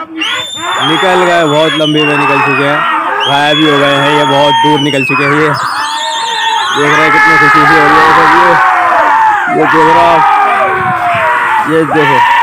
निकल गए, बहुत लंबे में निकल चुके हैं। गायब भी हो गए हैं, ये बहुत दूर निकल चुके हैं, ये। देख रहे हैं कितनी खुशी हो रही है, ये ये देख रहा ये देखो।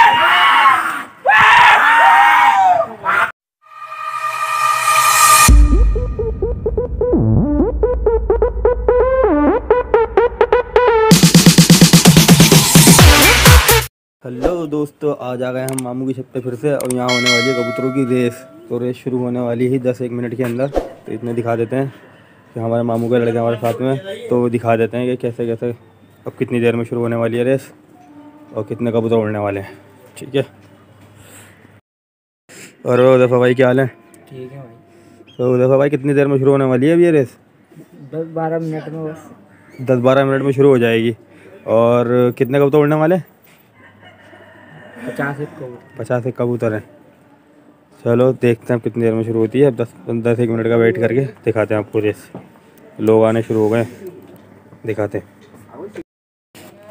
दोस्तों आज आ गए हम मामू की छत पे फिर से और यहाँ होने वाली है कबूतरों की रेस। तो रेस शुरू होने वाली ही दस एक मिनट के अंदर। तो इतने दिखा देते हैं कि हमारे मामू के लड़के हमारे साथ में। तो दिखा देते हैं कि कैसे कैसे अब कितनी देर में शुरू होने वाली है रेस और कितने कबूतर उड़ने वाले हैं। ठीक है? और दफ़ा भाई क्या हाल है? ठीक है भाई। तो दफ़ा भाई कितनी देर में शुरू होने वाली है अब ये रेस? दस बारह मिनट में बस। दस बारह मिनट में शुरू हो जाएगी। और कितने कबूतर उड़ने वाले पचास एक कबूतर। पचास एक कबूतर हैं। चलो देखते हैं कितनी देर में शुरू होती है। अब दस दस एक मिनट का वेट करके दिखाते हैं आपको रेस लोग आने शुरू हो गए दिखाते हैं।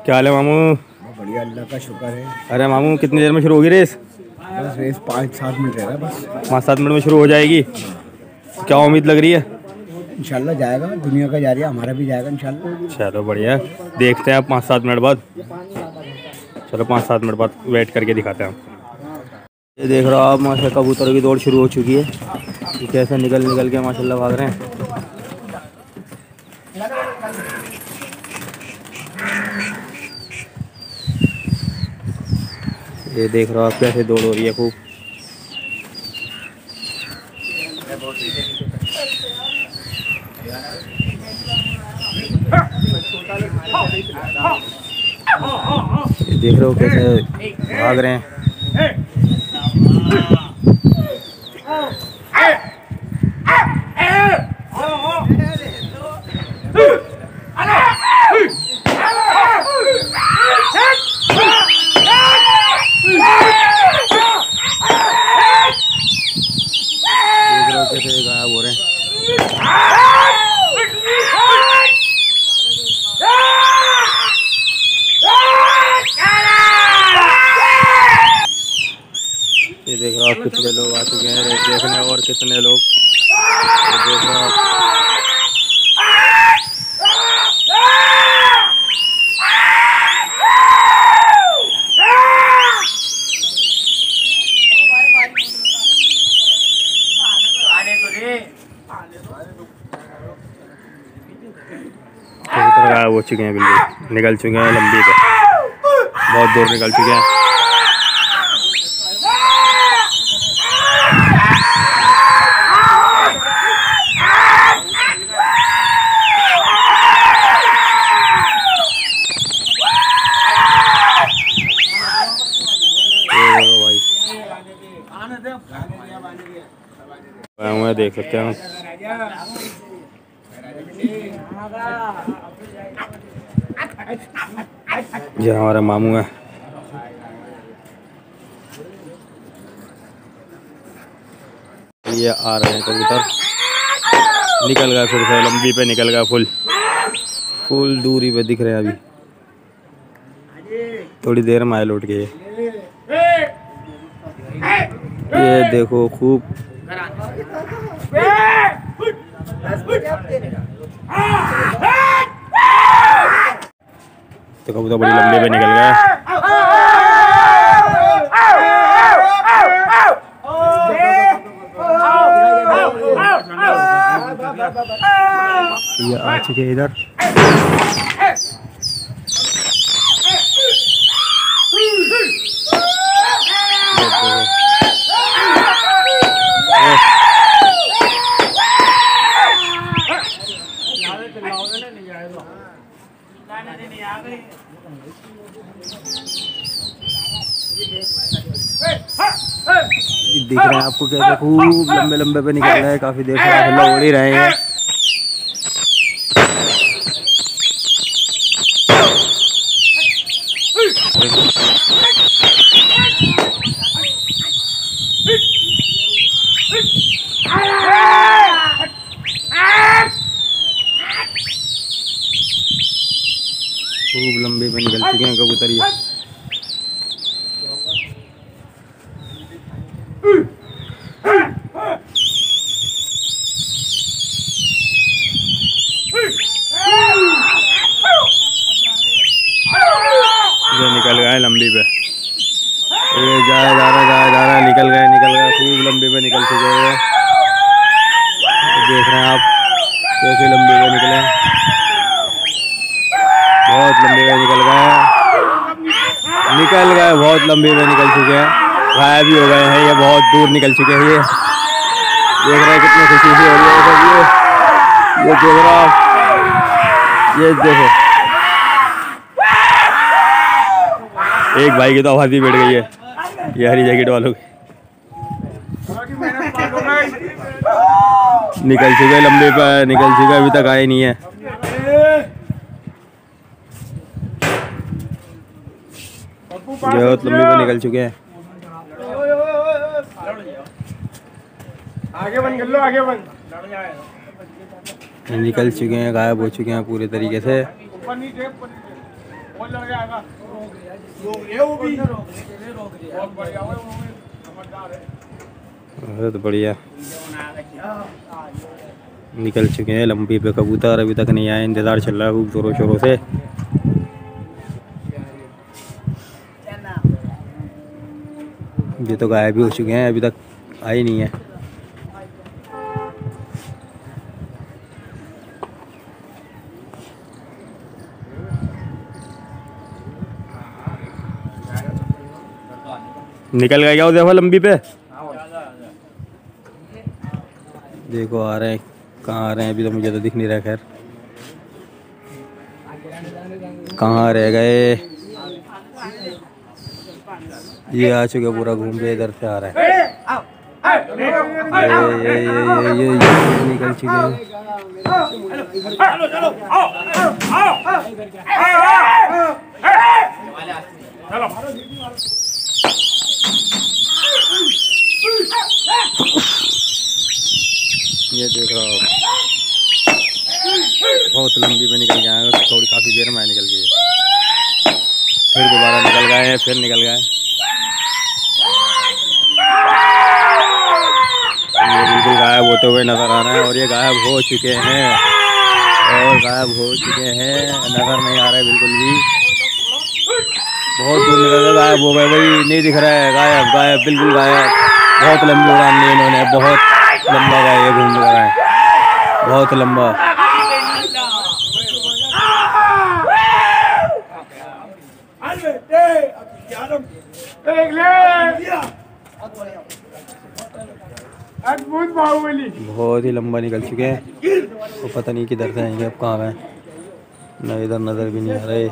क्या हाल है मामू? बढ़िया अल्लाह का शुक्र है। अरे मामू कितनी देर में शुरू होगी रेस बस रेस पाँच सात मिनट रह रहा है बस। पाँच सात मिनट में शुरू हो जाएगी। क्या उम्मीद लग रही है? इंशाल्लाह जाएगा दुनिया का जा रही है हमारा भी जाएगा इंशाल्लाह। चलो बढ़िया। देखते हैं आप पाँच सात मिनट बाद। चलो पाँच सात मिनट बाद वेट करके दिखाते हैं ये देख रहा आप माशा कबूतर की दौड़ शुरू हो चुकी है। कैसे निकल निकल के माशाल्लाह भाग रहे हैं। ये देख रहे आप, कैसे दौड़ हो रही है खूब। देख रहे हो कैसे भाग रहे हैं देख रहे हो कैसे गायब हो रहे हैं आप कितने लोग आ चुके हैं रेस देखने और कितने लोग? हो चुके हैं बिल्कुल। निकल चुके हैं लंबी पे। बहुत दूर निकल चुके हैं ये देखो भाई आए हुए देख सकते हैं। ये हमारा मामू है। ये आ रहे हैं कबूतर। निकल गए फिर से लंबी पे निकल गया फुल। फुल दूरी पे दिख रहे हैं अभी। थोड़ी देर में आए लौट के। ये देखो, खूब तो कबूतर बड़ी लंबे पे निकल गया। ये आ चुके इधर ये देखो। ये दिख रहा है आपको क्या खूब लंबे लंबे पे निकल रहे हैं, काफ़ी देर से लोग उड़ ही रहे हैं खूब लंबे पे निकल चुके हैं कबूतर ये निकल गए निकल गए खूब लंबे पे निकल चुके हैं देख रहे हैं आप कैसे लंबे पे निकले बहुत लंबे पे निकल गए निकल गए बहुत लंबे पे निकल चुके हैं गायब भी हो गए हैं, ये बहुत दूर निकल चुके हैं ये। देख रहे हैं कितनी खुशी से हो रही है सब ये। ये देख रहा ये देखो। एक भाई की तो आवाज़ भी बैठ गई है। ये हरी जैकेट वालों की। निकल चुके लंबे पर निकल चुके अभी तक आए नहीं है। बहुत लंबे पर निकल चुके हैं। आगे बन कर लो आगे बन। निकल चुके हैं गायब हो चुके हैं पूरे तरीके से। ऊपर नीचे ऊपर नीचे और लड़ जाएगा रोक रहे वो भी। बहुत बढ़िया वो भी समझदार है। बहुत बढ़िया। निकल चुके हैं लंबी पे कबूतर अभी तक नहीं आए इंतज़ार चल रहा है खूब जोरों शोरों से। ये तो गायब भी हो चुके हैं अभी तक आए नहीं है। निकल गए क्या देखो लंबी पे? देखो, आ रहे हैं। कहाँ आ रहे हैं? अभी तो मुझे तो दिख नहीं रहा, खैर। कहाँ रह गए? ये आ चुके पूरा घूम के इधर से आ रहा है। ये ये ये ये ये निकल चुके हैं। ये देख रहा हो। बहुत लंबी पे निकल गए हैं, थोड़ी काफ़ी देर में निकल गए फिर दोबारा निकल गए फिर निकल गए ये बिल्कुल गायब होते हुए नज़र आ रहे हैं और ये गायब हो चुके हैं। और गायब हो चुके हैं, नज़र नहीं आ रहे बिल्कुल भी। बहुत दूर निकल गायब हो गए। भाई नहीं दिख रहा है, गायब गायब, बिल्कुल गायब। बहुत लंबी उड़ान ली इन्होंने, बहुत लंबा गए ये घूम कर आए बहुत लंबा। बहुत ही लंबा निकल चुके हैं। तो पता नहीं किधर से आएँगे, अब कहाँ हैं। न इधर नज़र भी नहीं आ रहे।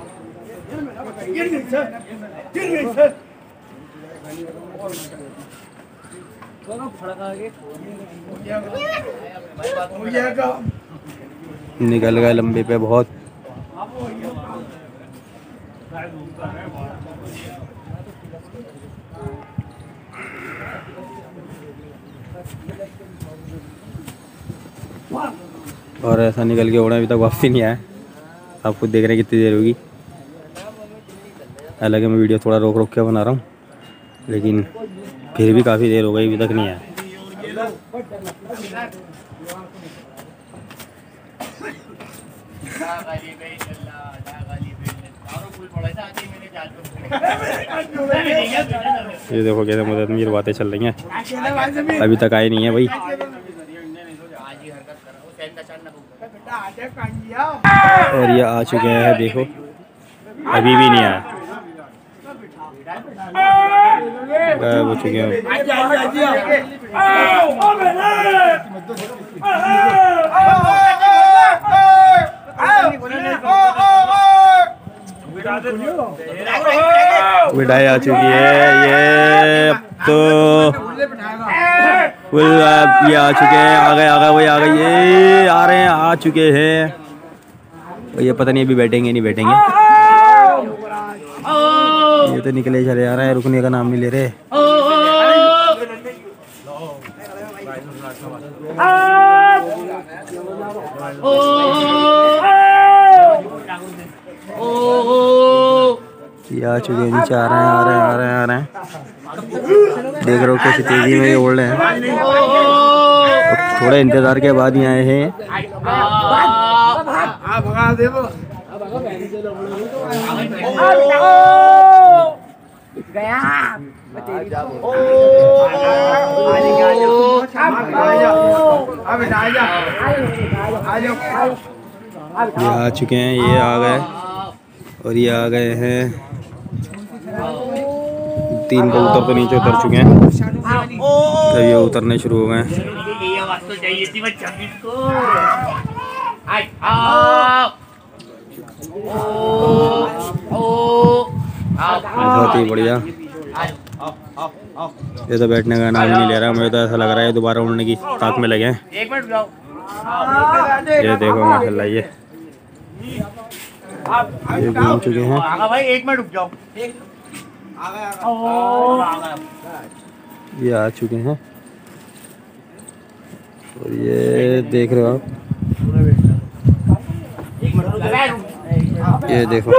निकल गए लंबे पे बहुत। और ऐसा निकल के उड़ा अभी तक वापसी नहीं आया। आप खुद देख रहे हैं कितनी देर होगी। हालाँकि मैं वीडियो थोड़ा रोक रोक के बना रहा हूँ, लेकिन फिर भी काफ़ी देर हो गई, अभी तक नहीं आया। ये देखो कैसे मदद में ये बातें चल रही हैं। अभी तक आए नहीं है भाई। और ये आ चुके हैं, देखो। अभी भी नहीं आया। गायब हो चुके हैं। मिठाई आ चुकी है ये अब तो फुल ये आ चुके हैं आ गए आ गए वही आ गए ये आ रहे हैं आ चुके हैं। ये पता नहीं अभी बैठेंगे नहीं बैठेंगे। ये तो निकले चले आ रहे हैं, रुकने का नाम नहीं ले रहे। आ चुके नीचे आ रहे हैं, आ रहे हैं, आ रहे हैं, आ रहे हैं। देख रहे हो कैसे तेज़ी में उड़ रहे हैं। अब थोड़े इंतज़ार के बाद ही आए हैं। अब आ जा आ जाओ ये आ चुके हैं ये आ गए और ये आ गए हैं तीन कबूतर तो नीचे उतर चुके हैं तो ये उतरने शुरू हो गए आवाज़ तो चाहिए थी बच्चा किसको आई आओ ओ ओ बहुत ही बढ़िया। ये तो बैठने का नाम नहीं ले रहा मुझे तो ऐसा लग रहा है दोबारा उड़ने की ताक में लगे हैं। एक मिनट जाओ। ये देखो माशाल्लाह ये। ये घूम चुके हैं। भाई एक मिनट रुक जाओ। ये आ चुके हैं। और ये देख रहे हो आप? ये देखो।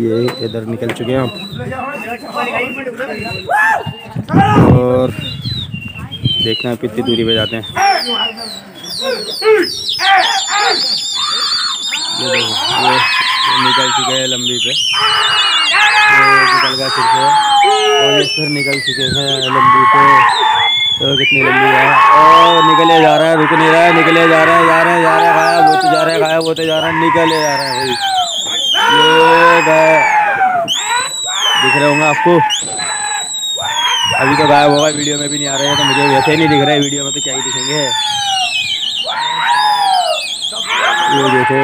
ये इधर निकल चुके हैं हम और देखते हैं कितनी दूरी पे जाते हैं। ये देखो, ये निकल चुके हैं लंबी पे। निकल गया फिर से और ये फिर निकल चुके हैं लंबी पे। तो कितनी लंबी है। और निकले जा रहा है, रुक नहीं रहा है, निकले जा रहे हैं, जा रहे हैं, जा रहे हैं गायब होते जा रहे हैं, गायब होते जा रहे हैं, निकले जा रहे हैं भाई। ये दिख रहे होंगे आपको। अभी तो गायब होगा, वीडियो में भी नहीं आ रहे हैं तो मुझे वैसे ही नहीं दिख रहा है, वीडियो में तो क्या ही दिखेंगे। ये देखो,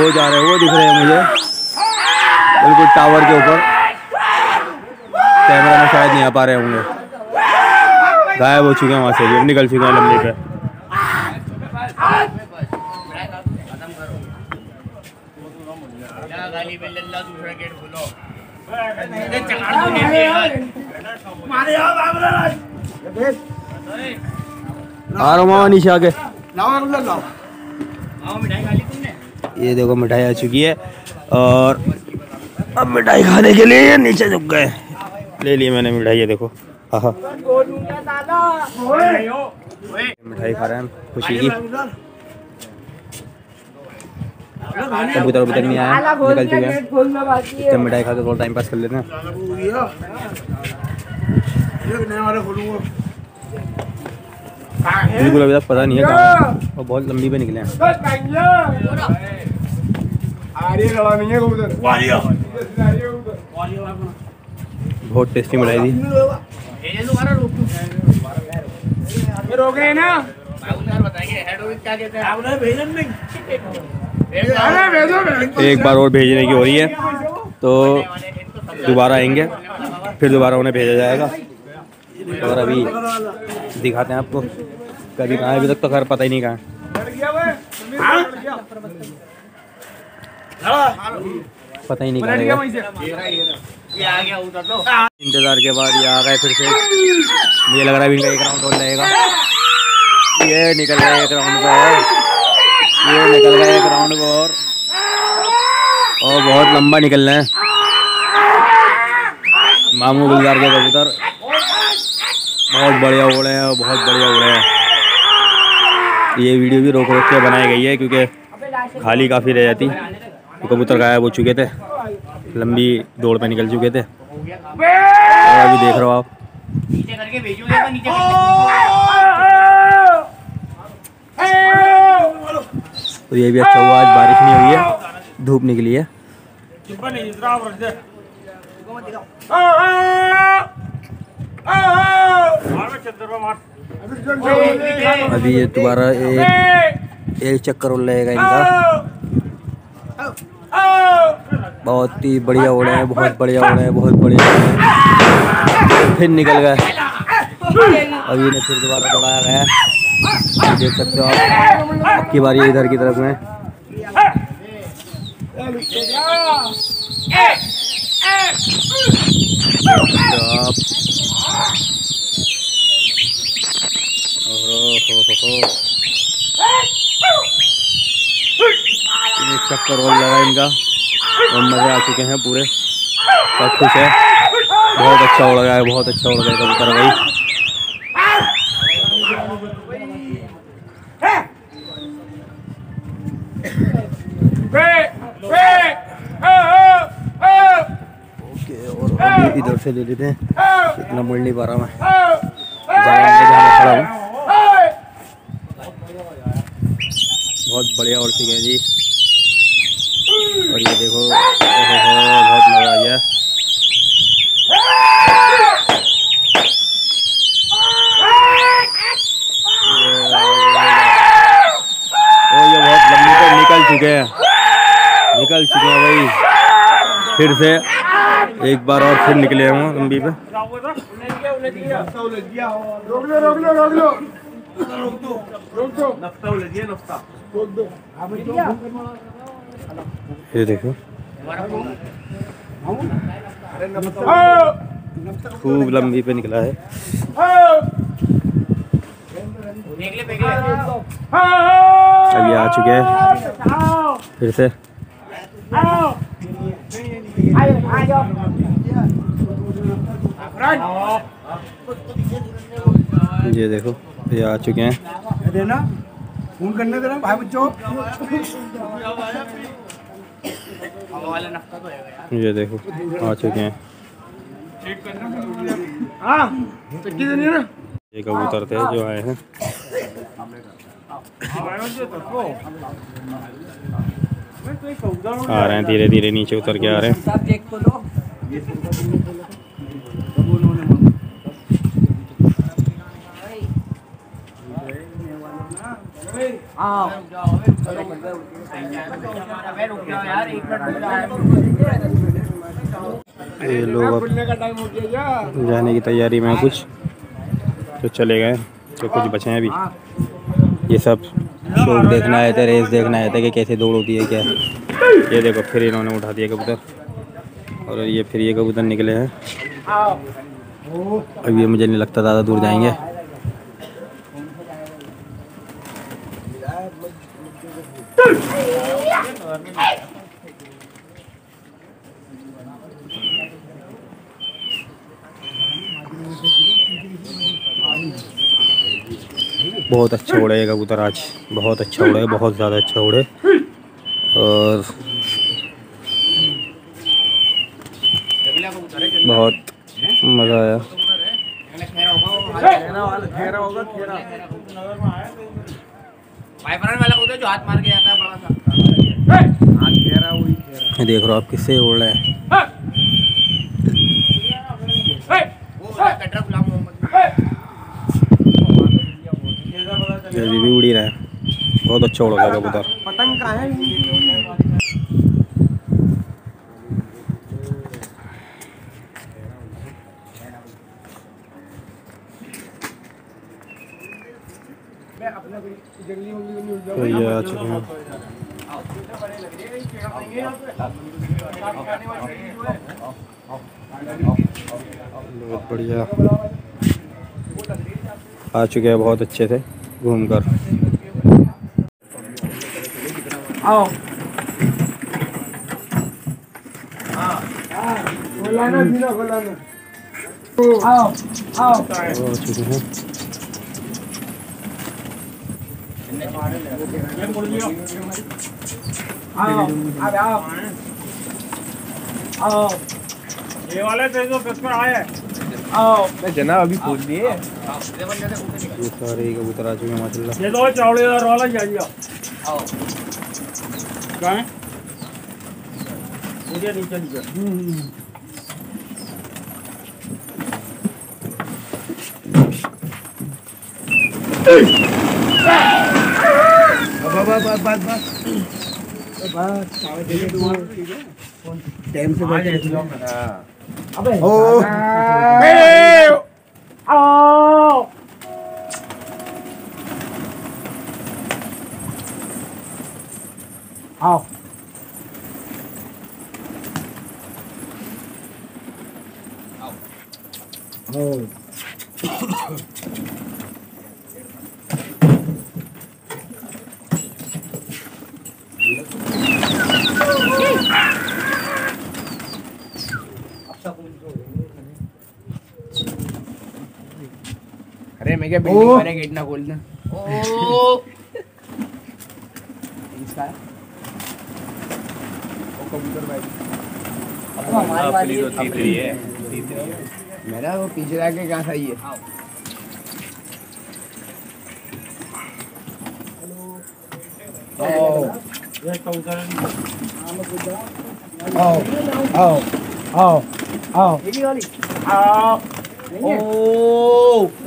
वो जा रहे हैं, वो दिख रहे हैं मुझे। बिल्कुल टावर के ऊपर। कैमरा में शायद नहीं आ पा रहे होंगे। गायब हो चुके हैं वहाँ से भी निकल चुके हैं लंबी पे। नीचे ये देखो, मिठाई आ चुकी है। और अब मिठाई खाने के लिए नीचे झुक गए। ले ली मैंने मिठाई, ये देखो। मिठाई खा रहे हैं, खुशी की। कबूतर उबूतर नहीं आया, निकल चुके हैं। मिठाई खा के थोड़ा टाइम पास कर लेते हैं। बिल्कुल अभी तक पता नहीं है और बहुत लंबी पे निकले हैं। बहुत टेस्टी मिठाई थी। ये दोबारा रोक रोके हैं एक बार और भेजने की हो रही है। तो दोबारा आएँगे फिर दोबारा उन्हें भेजा जाएगा। और अभी दिखाते हैं आपको कभी कहाँ अभी तक तो खैर पता ही नहीं कहाँ। पता ही नहीं कहाँ है। ये आ गया उधर तो इंतज़ार के बाद ये आ गए फिर से। मुझे लग रहा है इनका एक राउंड और रहेगा ये निकल गया एक राउंड को और ये निकल गया एक राउंड को और और बहुत लंबा निकलना है। मामू गुलजार के कबूतर। बहुत बढ़िया उड़े हैं और बहुत बढ़िया उड़े हैं। ये वीडियो भी रोक रोक के बनाई गई है क्योंकि खाली काफ़ी रह जाती। तो कबूतर गायब हो चुके थे। लंबी दौड़ पे निकल चुके थे। और अभी देख रहे हो आप। नीचे करके तो ये भी अच्छा हुआ आज बारिश नहीं हुई है धूप निकली है। अभी ये दोबारा एक एक चक्कर उड़ इनका। बहुत ही बढ़िया उड़े हैं, बहुत बढ़िया उड़े हैं, बहुत बढ़िया उड़े हैं। फिर निकल गए। अभी इन्हें फिर दोबारा दौड़ाया गया है। देख सकते हो आप की बारी इधर की तरफ़ में। का रोल लगा इनका। और मज़े आ चुके हैं पूरे। सब खुश है। बहुत अच्छा उड़ गया है, बहुत अच्छा उड़ गया कबूतर भाई। इधर से ले लेते हैं। इतना मुड़ नहीं पा रहा मैं। जाने खड़ा हूँ। चुके हैं निकल चुके हैं भाई। फिर से एक बार और फिर निकले हैं लंबी पे। ये देखो। खूब लंबी पे निकला है। ये आ चुके हैं। फिर से। ये देखो, ये आ चुके हैं। देना फ़ोन करने देना भाई बच्चों ये देखो, आ चुके हैं। हाँ ना ये कबूतर थे जो आए हैं। आ रहे हैं धीरे धीरे नीचे उतर के आ रहे हैं। ये लोग जाने की तैयारी में कुछ। तो चले गए तो कुछ बचे हैं अभी। ये सब शौक देखना आया था रेस देखना आया था कि कैसे दौड़ होती है क्या। ये देखो, फिर इन्होंने उठा दिया कबूतर। और ये फिर ये कबूतर निकले हैं। अब ये मुझे नहीं लगता, ज़्यादा दूर जाएँगे। बहुत अच्छा उड़े ये कबूतर आज। बहुत अच्छा उड़े बहुत ज़्यादा अच्छा उड़े। और बहुत मज़ा आया। वाला जो हाथ मार के जाता है बड़ा सा देख रहा हूँ आप किससे उड़ रहे हैं वो वाला कटरा गुलाम मोहम्मद ये भी उड़ रहा है। बहुत अच्छा उड़ रहा है कबूतर। पतंग कहाँ है तो ये आ चुके हैं। बहुत बढ़िया। आ चुके हैं, बहुत अच्छे से घूम कर आओ आओ। आओ आओ आओ। आओ। ये वाले थे जो किस पर आए आओ जनाब अभी खोल दिए। ये सारे कबूतर आ चुके हैं माशाल्लाह। ये दो चावड़ीदार वाला जाइए कहाँ है? नीचे नीचे नीचे बस बस बस बस टाइम से बैठे अबे ओ आओ आओ मैं क्या बिल्डिंग पर गेट ना खोल दें? ओ। इसका ओ कंप्यूटर भाई। अब तो हमारे पास ये तीसरी है तीसरी है। मेरा वो पीछे रह के कहाँ सही है? Oh. Oh. आओ आओ। आओ। Oh. Oh.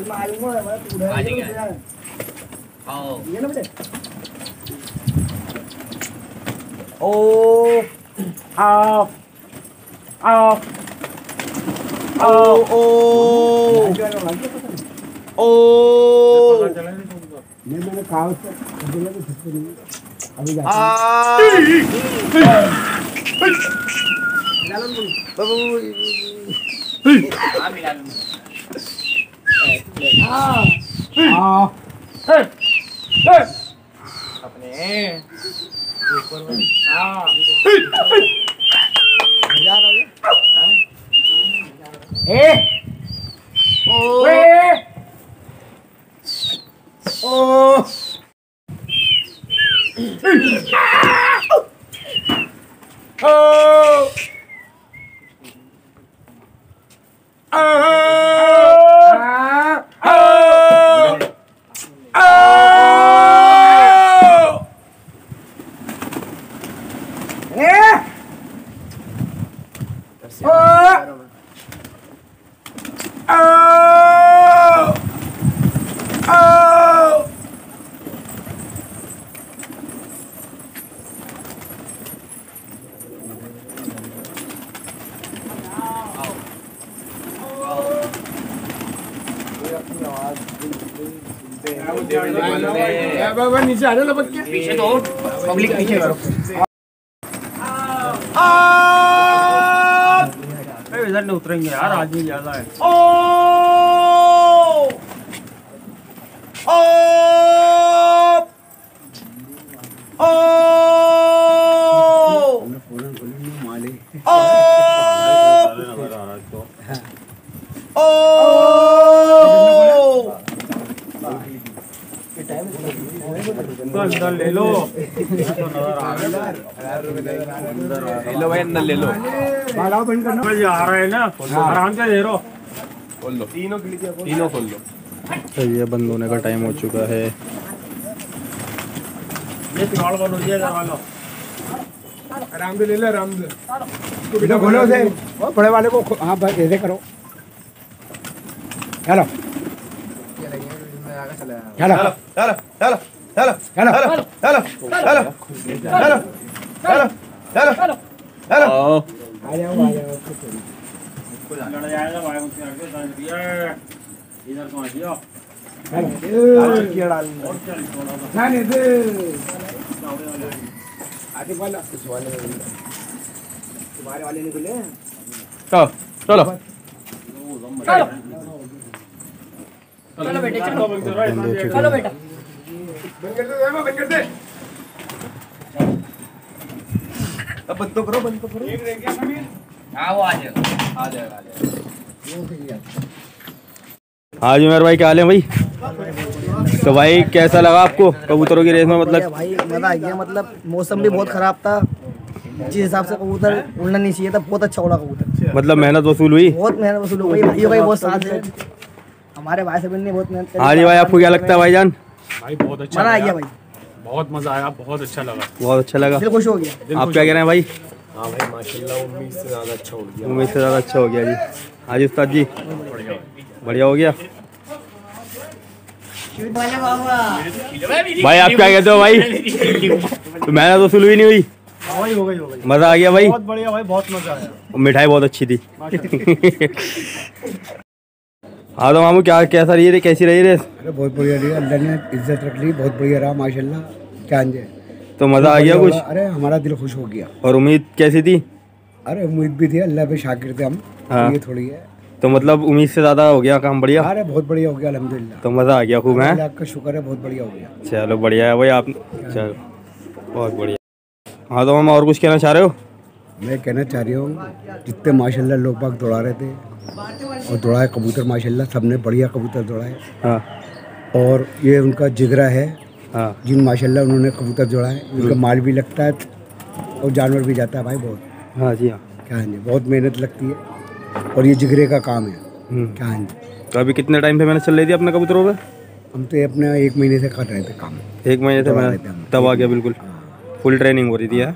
ô à à ô ô ô నేను కావచ్చు అవి अपने ऊपर में हाँ मजा रहा है ए ओ ओ ओ इधर नहीं उतरेंगे यार आदमी ज़्यादा है। ओ! ओ! ओ! माले ओ! ओ तो अंदर ले लो बाला बंद करना समझ आ रहा है ना आराम से दे रहो तो ये बंद होने का टाइम हो चुका है ये तिवाड़ बंद हो जाएगा वाला आराम से ले ले आराम से इधर खोलो से बड़े वाले को हाँ बस ऐसे करो चलो। चलो। चलो। चलो। चलो चलो चलो चलो चलो चलो चलो चलो चलो चलो आ जाओ आ जाओ लड़ जाएगा भाई मुझसे डाल दिया इधर को आ दिया चलो चल। चलो बेटे। चलो बेटा। बंद कर दे बंद कर दे अब बंद तो करो बंद तो करो एक रह गया समीर हाँ वो आ जाएगा आ जाएगा आ हाँ भाई क्या हाल है भाई? तो भाई कैसा लगा आपको कबूतरों की रेस में मतलब? भाई मज़ा आ गया मतलब मौसम भी बहुत खराब था। जिस हिसाब से कबूतर उड़ना नहीं चाहिए था बहुत अच्छा उड़ा कबूतर। मतलब मेहनत वसूल हुई? बहुत मेहनत वसूल हो गई भाइयों का बहुत साथ है। हमारे भाई साहब ने बहुत मेहनत हाँ जी भाई आपको क्या लगता है भाईजान? भाई बहुत अच्छा मज़ा आ लगा गया भाई। बहुत मज़ा आया बहुत अच्छा लगा। बहुत अच्छा लगा। दिल खुश हो गया। आप क्या कह रहे हैं भाई? हाँ भाई माशाल्लाह उम्मीद से ज़्यादा अच्छा हो गया। उम्मीद से ज़्यादा अच्छा हो गया जी। हाँ जी उस्ताद जी। बढ़िया हो गया। भाई आप क्या कहते हो भाई? तो मेहनत वसूल हुई नहीं हुई। भाई हो गई हो गई। मज़ा आ गया भाई। बहुत बढ़िया भाई बहुत मज़ा आया। मिठाई बहुत अच्छी थी। हाँ तो मामू क्या कैसा रही रे? कैसी रही रेस अरे बहुत बढ़िया रही। अल्लाह ने इज़्ज़त रख ली। बहुत बढ़िया रहा माशाल्लाह। चाँद है तो मज़ा आ गया कुछ? अरे हमारा दिल खुश हो गया। और उम्मीद कैसी थी? अरे उम्मीद भी थी। अल्लाह पे शाकिर थे हम। हाँ। ये थोड़ी है। तो मतलब उम्मीद से ज़्यादा हो गया काम बढ़िया? अरे बहुत बढ़िया हो गया अलहमदिल्ला तो मज़ा आ गया खूब है? आपका शुक्र है बहुत बढ़िया हो गया। चलो बढ़िया है भाई आप चलो। बहुत बढ़िया। हाँ तो हम और कुछ कहना चाह रहे हो? मैं कहना चाह रही हूँ जितने माशाल्लाह लोग बाग दौड़ा रहे थे और दौड़ाए कबूतर माशाल्लाह सबने बढ़िया कबूतर दौड़ाए हाँ। और ये उनका जिगरा है हाँ। जिन माशाल्लाह उन्होंने कबूतर दौड़ाए उनका माल भी लगता है और जानवर भी जाता है भाई बहुत। हाँ जी हाँ। क्या है? बहुत मेहनत लगती है और ये जिगरे का काम है। हम्म। क्या है? तो अभी कितने टाइम से मैंने चल रही थी अपने कबूतरों पे? हम तो अपने एक महीने से कर रहे थे काम। एक महीने से दबा मैं गया बिल्कुल। फुल ट्रेनिंग हो रही थी यार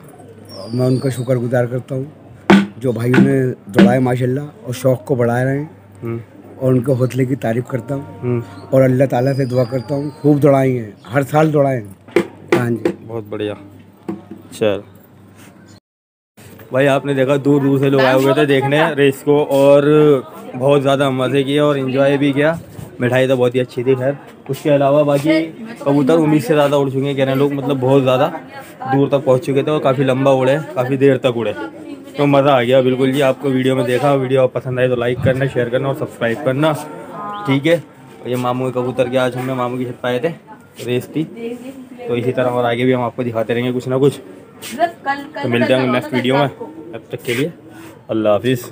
मैं उनका शुक्रगुजार करता हूँ जो भाइयों ने दौड़ाए माशाल्लाह और शौक़ को बढ़ा रहे। हैं हम्म, और उनके हौसले की तारीफ़ करता हूँ। हम्म, और अल्लाह ताला से दुआ करता हूँ खूब दौड़ाई हैं हर साल दौड़ाए हैं। हाँ जी। बहुत बढ़िया। चल। भाई आपने देखा दूर दूर से लोग आए हुए थे देखने रेस को और बहुत ज़्यादा मज़े किए और इन्जॉय भी किया। मिठाई तो बहुत ही अच्छी थी खैर। उसके अलावा बाकी कबूतर उम्मीद से ज़्यादा उड़ चुके हैं कह रहे हैं लोग मतलब बहुत ज़्यादा दूर तक पहुँच चुके थे और काफ़ी लंबा उड़े काफ़ी देर तक उड़े। तो मज़ा आ गया बिल्कुल जी आपको वीडियो में देखा वीडियो पसंद आए तो लाइक करना शेयर करना और सब्सक्राइब करना। ठीक है? और ये मामू के कबूतर के आज हमने मामू की छत पाए थे रेस थी। तो इसी तरह और आगे भी हम आपको दिखाते रहेंगे कुछ ना कुछ। तो मिलते हैं नेक्स्ट वीडियो में। तब तक के लिए अल्लाह हाफिज़।